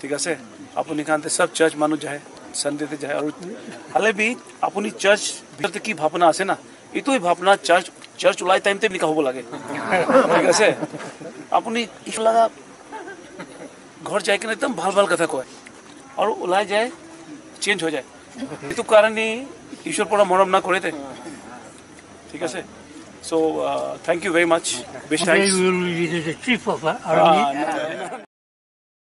ঠিক আছে? আপুনি কাৰণে চব চাৰ্চ মানুহ যায় চানডেতে যায় আৰু হ'লে বি আপুনি চাৰ্চ ভিতৰতে কি ভাৱনা আছে না? এইটোৱে ভাৱনা চাৰ্চ চাৰ্চ ওলাই টাইমতে লিখা হ'ব লাগে। ঠিক আছে? আপুনি লগা ঘৰ যাই কিনে একদম ভাল ভাল কথা কয় আৰু ওলাই যায় চেঞ্জ হৈ যায়। এইটো কাৰণে ঈশ্বৰ পৰা মৰম না কৰে ঠিক আছে? So' thank you very much best